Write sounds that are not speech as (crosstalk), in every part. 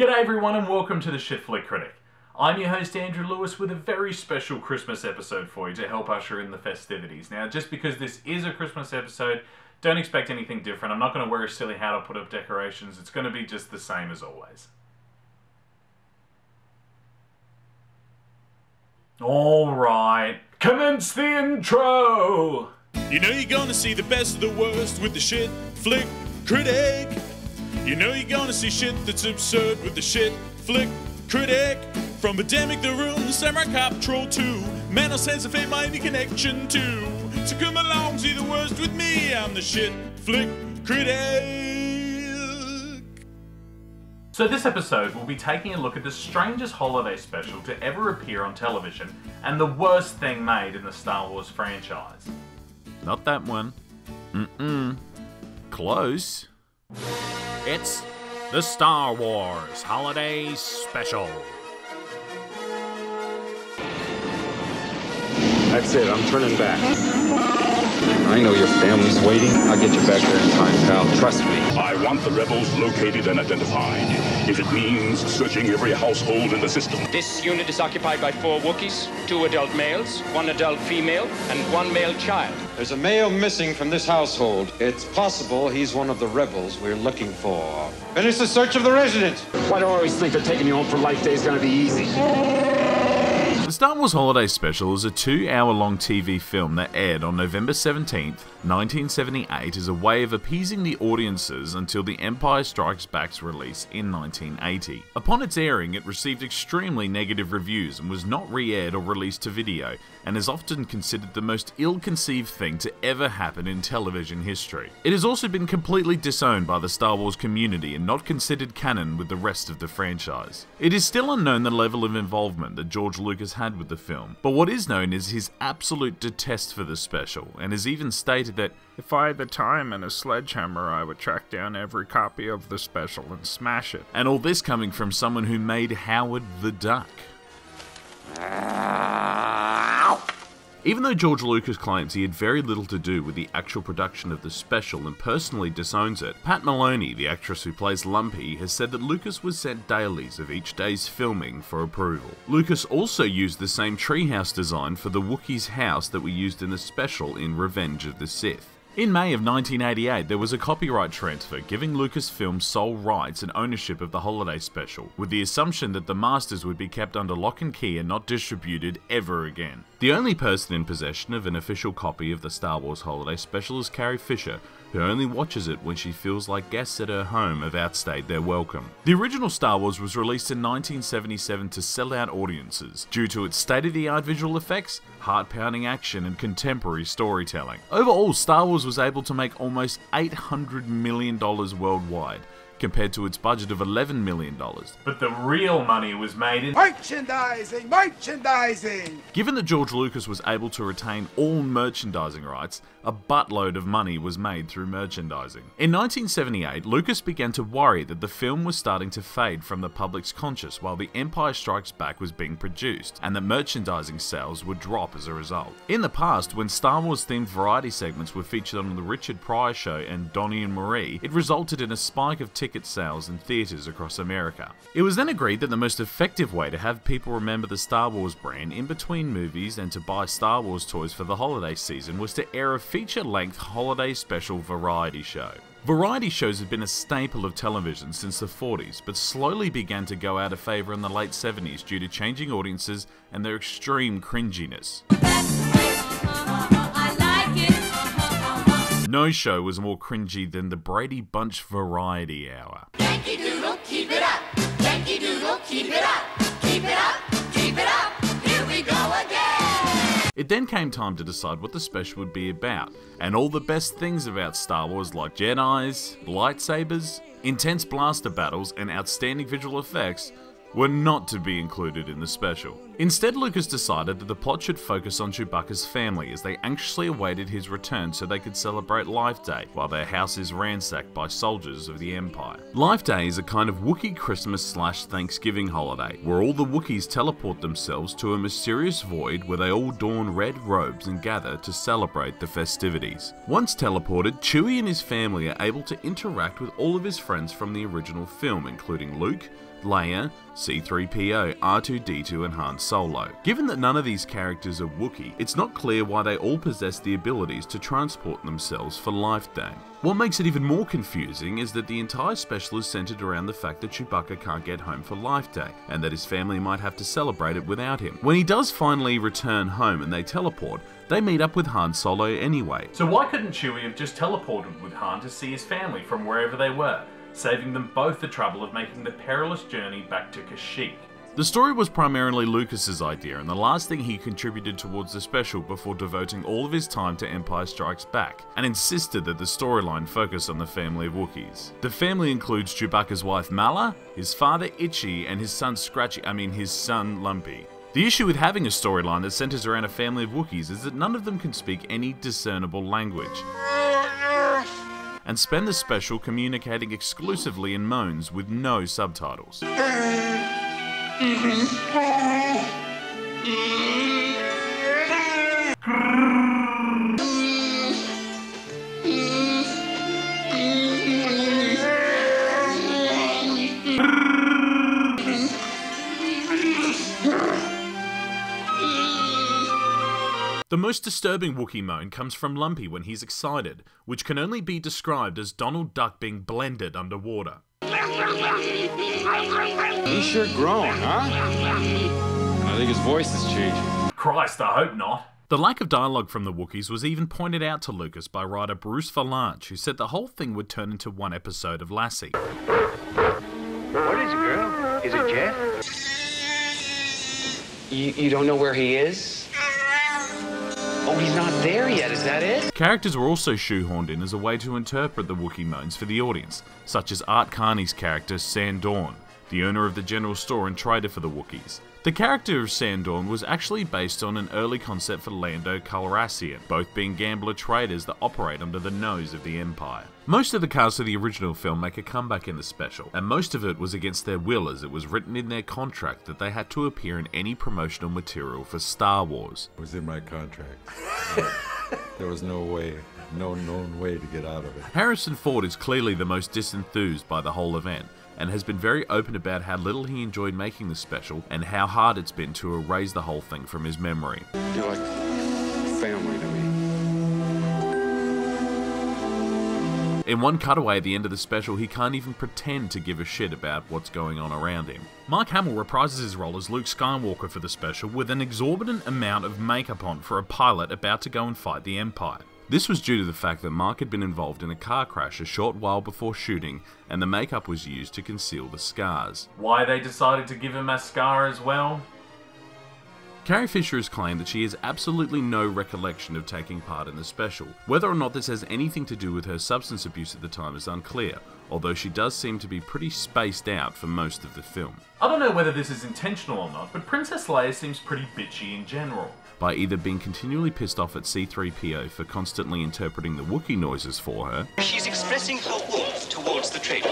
G'day everyone and welcome to the Shit Flick Critic. I'm your host Andrew Lewis with a very special Christmas episode for you to help usher in the festivities. Now, just because this is a Christmas episode, don't expect anything different. I'm not going to wear a silly hat or put up decorations. It's going to be just the same as always. Alright, commence the intro! You know you're gonna see the best of the worst with the shit flick critic. You know you're gonna see shit that's absurd with the shit flick critic. From Birdemic the Room, Samurai Cop Troll 2, Man of Sense of Fame, my connection 2. So come along, see the worst with me. I'm the shit flick critic. So, this episode we'll be taking a look at the strangest holiday special to ever appear on television and the worst thing made in the Star Wars franchise. Not that one. Mm-mm. Close. It's the Star Wars Holiday Special. That's it, I'm turning back. I know your family's waiting. I'll get you back there in time, pal. Trust me. I want the rebels located and identified. If it means searching every household in the system. This unit is occupied by four Wookiees, two adult males, one adult female, and one male child. There's a male missing from this household. It's possible he's one of the rebels we're looking for. Finish the search of the residence. Why do I always think that taking you home for life day is going to be easy? The Star Wars Holiday Special is a two hour long TV film that aired on November 17th, 1978, as a way of appeasing the audiences until The Empire Strikes Back's release in 1980. Upon its airing, it received extremely negative reviews and was not re aired or released to video, and is often considered the most ill conceived thing to ever happen in television history. It has also been completely disowned by the Star Wars community and not considered canon with the rest of the franchise. It is still unknown the level of involvement that George Lucas had with the film, but what is known is his absolute detest for the special, and has even stated that If I had the time and a sledgehammer, I would track down every copy of the special and smash it. and all this coming from someone who made Howard the Duck. Even though George Lucas claims he had very little to do with the actual production of the special and personally disowns it, Pat Maloney, the actress who plays Lumpy, has said that Lucas was sent dailies of each day's filming for approval. Lucas also used the same treehouse design for the Wookiee's house that we used in the special in Revenge of the Sith. In May of 1988, there was a copyright transfer giving Lucasfilm sole rights and ownership of the holiday special, with the assumption that the masters would be kept under lock and key and not distributed ever again. The only person in possession of an official copy of the Star Wars holiday special is Carrie Fisher, who only watches it when she feels like guests at her home have outstayed their welcome. The original Star Wars was released in 1977 to sell out audiences due to its state of the art visual effects, heart pounding action, and contemporary storytelling. Overall, Star Wars was able to make almost $800 million worldwide. Compared to its budget of $11 million. But the real money was made in. Merchandising, merchandising. Given that George Lucas was able to retain all merchandising rights, a buttload of money was made through merchandising. In 1978, Lucas began to worry that the film was starting to fade from the public's conscious while The Empire Strikes Back was being produced, and that merchandising sales would drop as a result. In the past, when Star Wars themed variety segments were featured on The Richard Pryor Show and Donnie and Marie, it resulted in a spike of ticket sales in theatres across America. It was then agreed that the most effective way to have people remember the Star Wars brand in between movies and to buy Star Wars toys for the holiday season was to air a feature length holiday special variety show. Variety shows have been a staple of television since the 40s, but slowly began to go out of favour in the late 70s due to changing audiences and their extreme cringiness. No show was more cringy than the Brady Bunch Variety Hour. Yankee Doodle, keep it up. Yankee Doodle, keep it up. Keep it up, It then came time to decide what the special would be about, and all the best things about Star Wars, like Jedi's, lightsabers, intense blaster battles, and outstanding visual effects, were not to be included in the special. Instead, Lucas decided that the plot should focus on Chewbacca's family as they anxiously awaited his return so they could celebrate Life Day while their house is ransacked by soldiers of the Empire. Life Day is a kind of Wookiee Christmas slash Thanksgiving holiday where all the Wookiees teleport themselves to a mysterious void where they all don red robes and gather to celebrate the festivities. Once teleported, Chewie and his family are able to interact with all of his friends from the original film, including Luke, Leia, C3PO, R2D2, and Han Solo. Given that none of these characters are Wookiee, it's not clear why they all possess the abilities to transport themselves for Life Day. What makes it even more confusing is that the entire special is centered around the fact that Chewbacca can't get home for Life Day, and that his family might have to celebrate it without him. When he does finally return home and they teleport, they meet up with Han Solo anyway. So why couldn't Chewie have just teleported with Han to see his family from wherever they were, saving them both the trouble of making the perilous journey back to Kashyyyk? The story was primarily Lucas's idea and the last thing he contributed towards the special before devoting all of his time to Empire Strikes Back, and insisted that the storyline focus on the family of Wookiees. The family includes Chewbacca's wife Malla, his father Itchy, and his son Scratchy, I mean his son Lumpy. The issue with having a storyline that centers around a family of Wookiees is that none of them can speak any discernible language and spend the special communicating exclusively in moans with no subtitles. Mm-hmm. Mm-hmm. Mm-hmm. The most disturbing Wookiee moan comes from Lumpy when he's excited, which can only be described as Donald Duck being blended underwater. He's sure grown, huh? I think his voice has changed. Christ, I hope not. The lack of dialogue from the Wookiees was even pointed out to Lucas by writer Bruce Vilanch, who said the whole thing would turn into one episode of Lassie. What is it, girl? Is it Jeff? You, you don't know where he is? Oh, he's not there yet, is that it? Characters were also shoehorned in as a way to interpret the Wookiee moans for the audience, such as Art Carney's character Saun Dann, the owner of the general store and trader for the Wookiees. The character of Saun Dann was actually based on an early concept for Lando Calrissian, both being gambler traders that operate under the nose of the Empire. Most of the cast of the original film make a comeback in the special, and most of it was against their will as it was written in their contract that they had to appear in any promotional material for Star Wars. It was in my contract. (laughs) there was no way, no known way to get out of it. Harrison Ford is clearly the most disenthused by the whole event, and has been very open about how little he enjoyed making the special and how hard it's been to erase the whole thing from his memory. You're like family to me. In one cutaway at the end of the special, he can't even pretend to give a shit about what's going on around him. Mark Hamill reprises his role as Luke Skywalker for the special with an exorbitant amount of makeup on for a pilot about to go and fight the Empire. This was due to the fact that Mark had been involved in a car crash a short while before shooting, and the makeup was used to conceal the scars. Why they decided to give him mascara as well? Carrie Fisher has claimed that she has absolutely no recollection of taking part in the special. Whether or not this has anything to do with her substance abuse at the time is unclear, although she does seem to be pretty spaced out for most of the film. I don't know whether this is intentional or not, but Princess Leia seems pretty bitchy in general. By either being continually pissed off at C3PO for constantly interpreting the Wookiee noises for her, She's expressing her warmth towards the trader.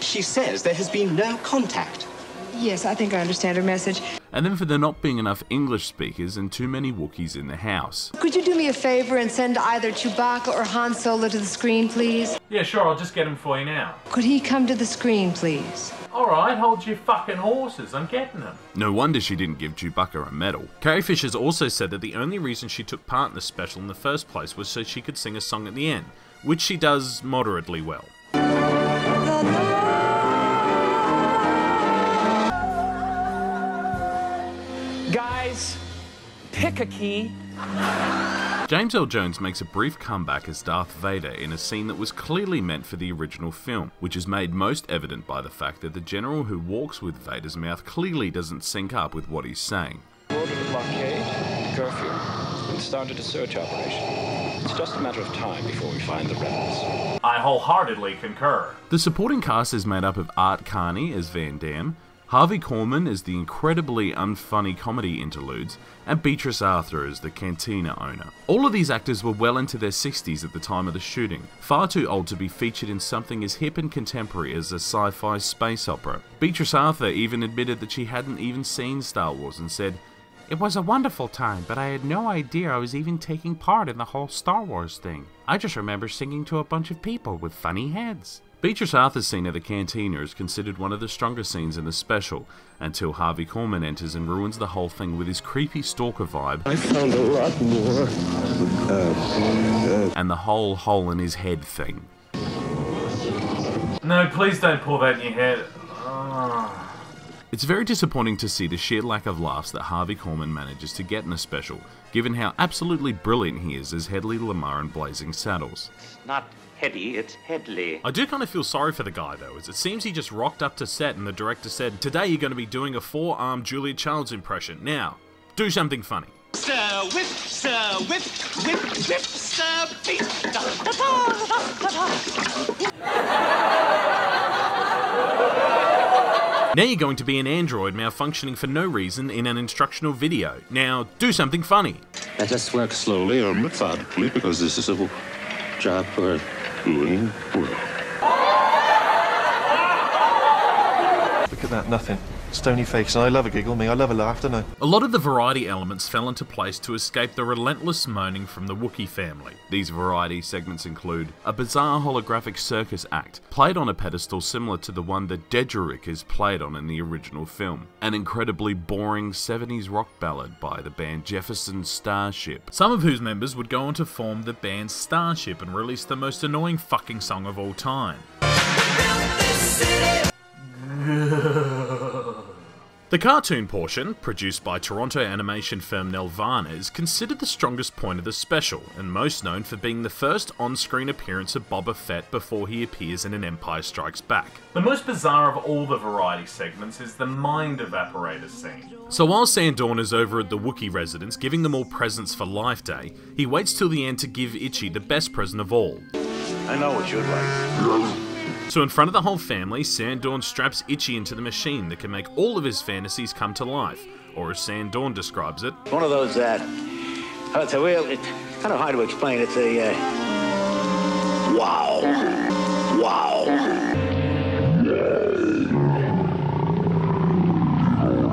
She says there has been no contact. Yes, I think I understand her message. And then for there not being enough English speakers and too many Wookiees in the house. Could you do me a favor and send either Chewbacca or Han Solo to the screen, please? Yeah, sure, I'll just get him for you now. Could he come to the screen, please? Alright, hold your fucking horses, I'm getting them. No wonder she didn't give Chewbacca a medal. Carrie Fisher's also said that the only reason she took part in the special in the first place was so she could sing a song at the end, which she does moderately well. Guys, pick a key. James Earl Jones makes a brief comeback as Darth Vader in a scene that was clearly meant for the original film, which is made most evident by the fact that the general who walks with Vader's mouth clearly doesn't sync up with what he's saying. Ordered a blockade, curfew, and started a search operation. It's just a matter of time before we find the rebels. I wholeheartedly concur. The supporting cast is made up of Art Carney as Van Damme, Harvey Korman is the incredibly unfunny comedy interludes, and Beatrice Arthur is the cantina owner. All of these actors were well into their 60s at the time of the shooting, far too old to be featured in something as hip and contemporary as a sci fi space opera. Beatrice Arthur even admitted that she hadn't even seen Star Wars and said, It was a wonderful time, but I had no idea I was even taking part in the whole Star Wars thing. I just remember singing to a bunch of people with funny heads. Beatrice Arthur's scene at the cantina is considered one of the strongest scenes in the special, until Harvey Korman enters and ruins the whole thing with his creepy stalker vibe. I found a lot more. Uh, and the whole hole in his head thing. No, please don't pull that in your head. Ah. It's very disappointing to see the sheer lack of laughs that Harvey Korman manages to get in a special, given how absolutely brilliant he is as Hedley Lamarr in Blazing Saddles. Not Heady, it's Hedley. I do kind of feel sorry for the guy though, as it seems he just rocked up to set and the director said, Today you're going to be doing a four armed Julia Childs impression. Now, do something funny. Sir whip, sir whip, whip, whip, sir beat. Da, da, da, da, da, Now you're going to be an android malfunctioning for no reason in an instructional video. Now, do something funny. Let us work slowly or methodically because this is a job for well. Look at that, nothing. Stony face, and I love a giggle, me. I love a laugh, don't I? A lot of the variety elements fell into place to escape the relentless moaning from the Wookiee family. These variety segments include a bizarre holographic circus act, played on a pedestal similar to the one that dejarik is played on in the original film, an incredibly boring 70s rock ballad by the band Jefferson Starship, some of whose members would go on to form the band Starship and release the most annoying fucking song of all time. (laughs) The cartoon portion, produced by Toronto animation firm Nelvana, is considered the strongest point of the special, and most known for being the first on-screen appearance of Boba Fett before he appears in an Empire Strikes Back. The most bizarre of all the variety segments is the mind evaporator scene. So while Saun Dann is over at the Wookiee residence giving them all presents for Life Day, he waits till the end to give Itchy the best present of all. I know what you'd like. So in front of the whole family, Saun Dann straps Itchy into the machine that can make all of his fantasies come to life, or as Saun Dann describes it, One of those that. Uh, it's a real. It's kind of hard to explain. It's a. Uh, wow. Wow.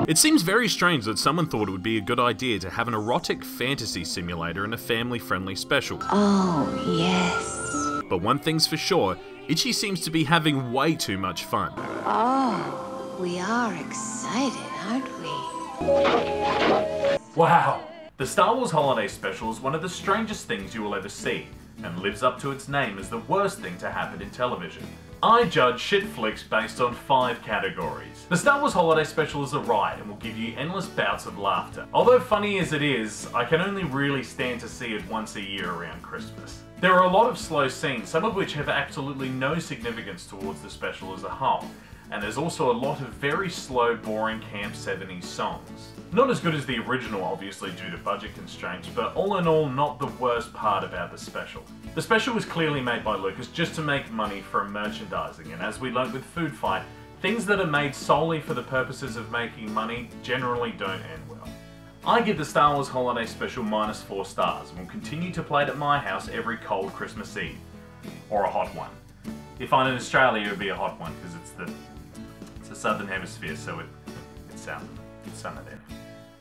It seems very strange that someone thought it would be a good idea to have an erotic fantasy simulator in a family friendly special. Oh, yes. But one thing's for sure, Itchy seems to be having way too much fun. Oh, we are excited, aren't we? Wow! The Star Wars Holiday Special is one of the strangest things you will ever see, and lives up to its name as the worst thing to happen in television. I judge shit flicks based on five categories. The Star Wars Holiday Special is a ride and will give you endless bouts of laughter. Although funny as it is, I can only really stand to see it once a year around Christmas. There are a lot of slow scenes, some of which have absolutely no significance towards the special as a whole, and there's also a lot of very slow, boring Camp 70s songs. Not as good as the original, obviously, due to budget constraints, but all in all, not the worst part about the special. The special was clearly made by Lucas just to make money from merchandising, and as we learned with Food Fight, things that are made solely for the purposes of making money generally don't end well. I give the Star Wars Holiday Special minus 4 stars and will continue to play it at my house every cold Christmas Eve. Or a hot one. If I'm in Australia, it would be a hot one because it's the it's the southern hemisphere, so it it's summer, it's summer there.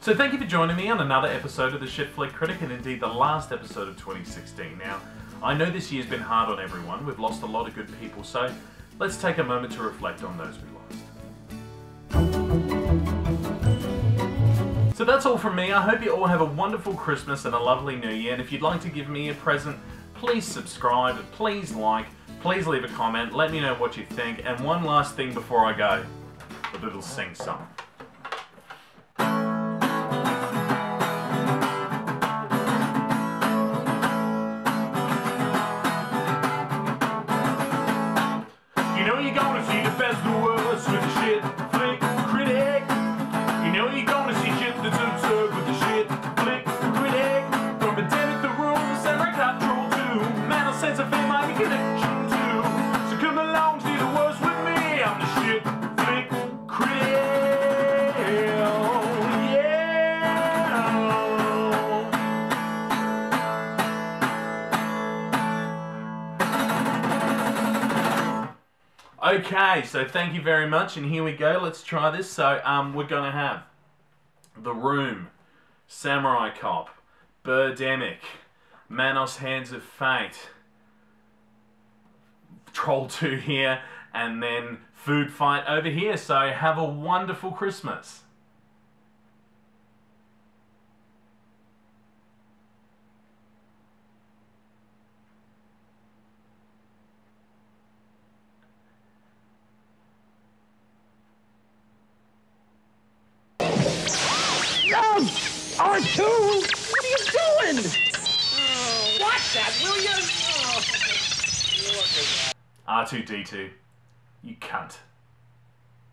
So thank you for joining me on another episode of the Shit Flick Critic, and indeed the last episode of 2016. Now, I know this year's been hard on everyone. We've lost a lot of good people, so let's take a moment to reflect on those we So that's all from me. I hope you all have a wonderful Christmas and a lovely New Year. And if you'd like to give me a present, please subscribe, please like, please leave a comment, let me know what you think. And one last thing before I go, a little sing song. Okay, so thank you very much, and here we go. Let's try this. So, um, we're gonna have The Room, Samurai Cop, Birdemic, Manos Hands of Fate, Troll 2 here, and then food fight over here. So have a wonderful Christmas. No! R2! What are you doing? Oh, watch that, will you? R2D2. You cunt.